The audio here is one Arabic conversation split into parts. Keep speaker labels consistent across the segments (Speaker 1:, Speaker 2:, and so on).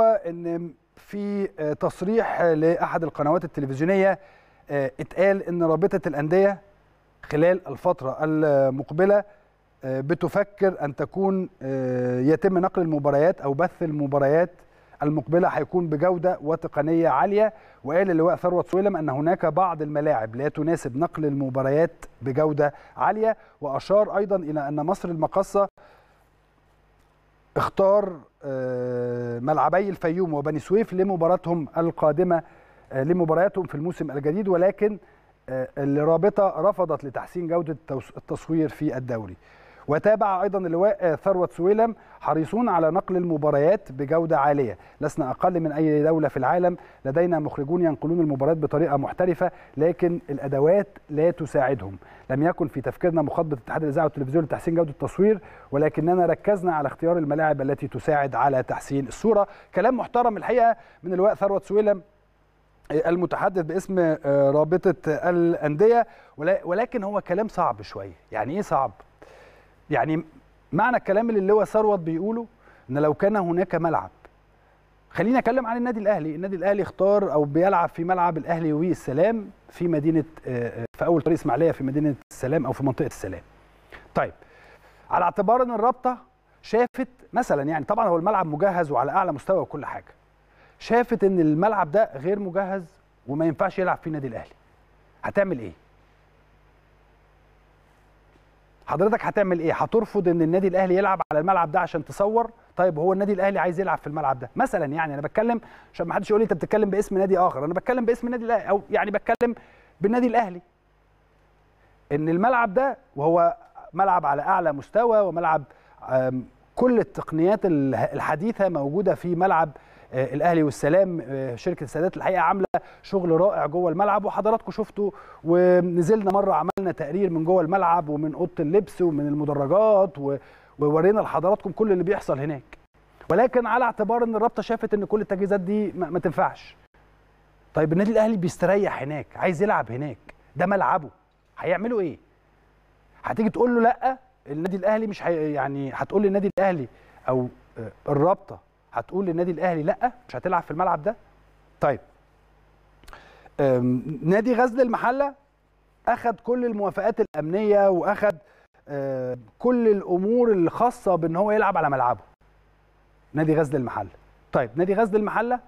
Speaker 1: إن في تصريح لأحد القنوات التلفزيونية اتقال إن رابطة الأندية خلال الفترة المقبلة بتفكر أن تكون يتم نقل المباريات أو بث المباريات المقبلة هيكون بجودة وتقنية عالية. وقال اللواء ثروت سويلم أن هناك بعض الملاعب لا تناسب نقل المباريات بجودة عالية. وأشار أيضا إلى أن مصر المقصه اختار ملعبي الفيوم وبني سويف لمباراتهم القادمة لمبارياتهم في الموسم الجديد ولكن الرابطه رفضت لتحسين جودة التصوير في الدوري. وتابع أيضا اللواء ثروت سويلم حريصون على نقل المباريات بجودة عالية. لسنا أقل من أي دولة في العالم. لدينا مخرجون ينقلون المباريات بطريقة محترفة لكن الأدوات لا تساعدهم. لم يكن في تفكيرنا مخاطبة اتحاد الإذاعة والتلفزيون لتحسين جودة التصوير ولكننا ركزنا على اختيار الملاعب التي تساعد على تحسين الصورة. كلام محترم الحقيقة من اللواء ثروت سويلم المتحدث باسم رابطة الأندية. ولكن هو كلام صعب شوية. يعني إيه صعب؟ يعني معنى الكلام اللي اللواء ثروت بيقوله إن لو كان هناك ملعب. خلينا أتكلم عن النادي الأهلي. النادي الأهلي اختار أو بيلعب في ملعب الأهلي والسلام في مدينة في أول طريق إسماعيلية في مدينة السلام أو في منطقة السلام. طيب على اعتبار إن الرابطة شافت مثلا يعني طبعا هو الملعب مجهز وعلى أعلى مستوى وكل حاجة. شافت إن الملعب ده غير مجهز وما ينفعش يلعب فيه النادي الأهلي. هتعمل إيه؟ حضرتك هتعمل إيه؟ هترفض إن النادي الأهلي يلعب على الملعب ده عشان تصور؟ طيب هو النادي الأهلي عايز يلعب في الملعب ده. مثلا يعني أنا بتكلم عشان ما حدش يقول لي أنت بتتكلم باسم نادي آخر. أنا بتكلم باسم النادي الأهلي أو يعني بتكلم بالنادي الأهلي. إن الملعب ده وهو ملعب على أعلى مستوى وملعب كل التقنيات الحديثة موجودة في ملعب الأهلي والسلام شركة السادات الحقيقة عاملة شغل رائع جوه الملعب وحضراتكم شفتوا ونزلنا مرة عملنا تقرير من جوه الملعب ومن أوضة اللبس ومن المدرجات وورينا لحضراتكم كل اللي بيحصل هناك. ولكن على اعتبار إن الرابطة شافت إن كل التجهيزات دي ما تنفعش. طيب النادي الأهلي بيستريح هناك عايز يلعب هناك ده ملعبه. هيعملوا إيه؟ هتيجي تقول له لأ النادي الأهلي مش هي يعني هتقول للنادي الأهلي أو الرابطة هتقول للنادي الأهلي لأ مش هتلعب في الملعب ده؟ طيب. نادي غزل المحلة اخذ كل الموافقات الأمنية واخذ كل الأمور الخاصة بإن هو يلعب على ملعبه. نادي غزل المحلة. طيب نادي غزل المحلة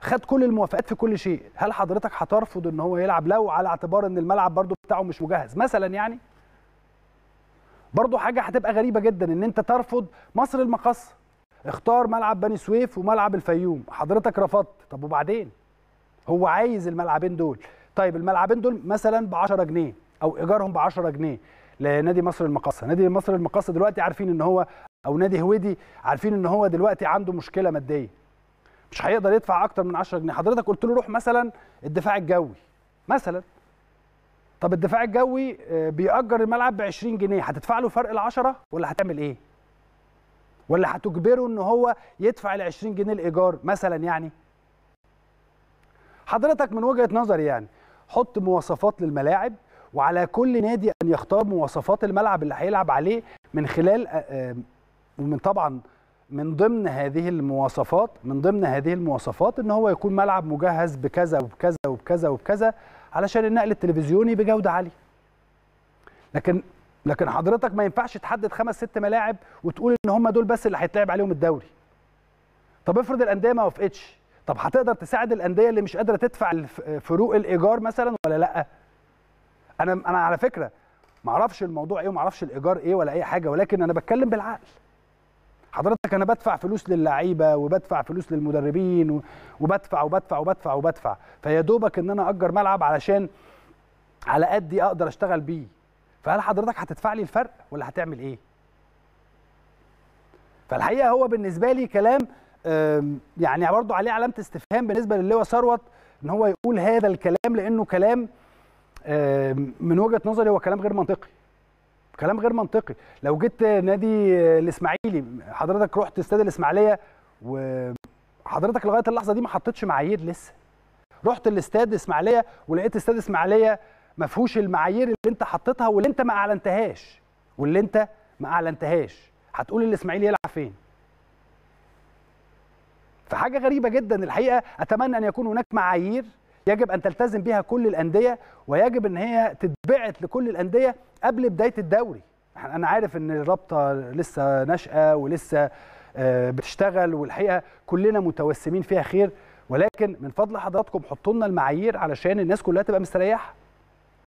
Speaker 1: خد كل الموافقات في كل شيء. هل حضرتك هترفض إن هو يلعب؟ لو على اعتبار إن الملعب برضو بتاعه مش مجهز. مثلا يعني برضو حاجة هتبقى غريبة جدا إن أنت ترفض مصر المقصه اختار ملعب بني سويف وملعب الفيوم. حضرتك رفضت. طب وبعدين؟ هو عايز الملعبين دول. طيب الملعبين دول مثلا ب 10 جنيه أو إيجارهم ب 10 جنيه لنادي مصر المقاصة. نادي مصر المقاصة دلوقتي عارفين إن هو أو نادي هويدي عارفين إن هو دلوقتي عنده مشكلة مادية. مش هيقدر يدفع أكتر من 10 جنيه. حضرتك قلت له روح مثلا الدفاع الجوي. مثلا. طب الدفاع الجوي بيأجر الملعب ب 20 جنيه. هتدفع له فرق ال 10 ولا هتعمل إيه؟ ولا هتجبره إن هو يدفع ال 20 جنيه الإيجار مثلا يعني؟ حضرتك من وجهة نظري يعني حط مواصفات للملاعب وعلى كل نادي أن يختار مواصفات الملعب اللي هيلعب عليه من خلال ومن طبعا من ضمن هذه المواصفات من ضمن هذه المواصفات إن هو يكون ملعب مجهز بكذا وبكذا وبكذا وبكذا علشان النقل التلفزيوني بجودة عالية. لكن لكن حضرتك ما ينفعش تحدد خمس ست ملاعب وتقول إن هم دول بس اللي هيتلعب عليهم الدوري. طب افرض الأندية ما وافقتش. طب هتقدر تساعد الأندية اللي مش قادرة تدفع فروق الإيجار مثلا ولا لأ؟ أنا أنا على فكرة ما أعرفش الموضوع إيه وما أعرفش الإيجار إيه ولا أي حاجة ولكن أنا بتكلم بالعقل. حضرتك أنا بدفع فلوس للعيبة وبدفع فلوس للمدربين وبدفع وبدفع وبدفع وبدفع. فيا دوبك إن أنا أجر ملعب علشان على قدي أقدر أشتغل بيه. فهل حضرتك هتدفع لي الفرق ولا هتعمل إيه؟ فالحقيقة هو بالنسبة لي كلام يعني برضه عليه علامة استفهام بالنسبة للواء ثروت إن هو يقول هذا الكلام لأنه كلام من وجهة نظري هو كلام غير منطقي. كلام غير منطقي. لو جيت نادي الإسماعيلي حضرتك رحت استاد الإسماعيلية وحضرتك لغاية اللحظة دي ما حطيتش معايير لسه. رحت الاستاد الإسماعيلية ولقيت استاد الإسماعيلية ما فيهوش المعايير اللي انت حطيتها واللي انت ما أعلنتهاش. واللي انت ما أعلنتهاش. هتقول الإسماعيلي يلعب فين؟ فحاجة غريبة جدا. الحقيقة أتمنى أن يكون هناك معايير يجب أن تلتزم بها كل الأندية ويجب أن هي تتبعت لكل الأندية قبل بداية الدوري. أنا عارف إن الرابطة لسه ناشئة ولسه بتشتغل والحقيقة كلنا متوسمين فيها خير. ولكن من فضل حضراتكم حطوا لنا المعايير علشان الناس كلها تبقى مستريحة.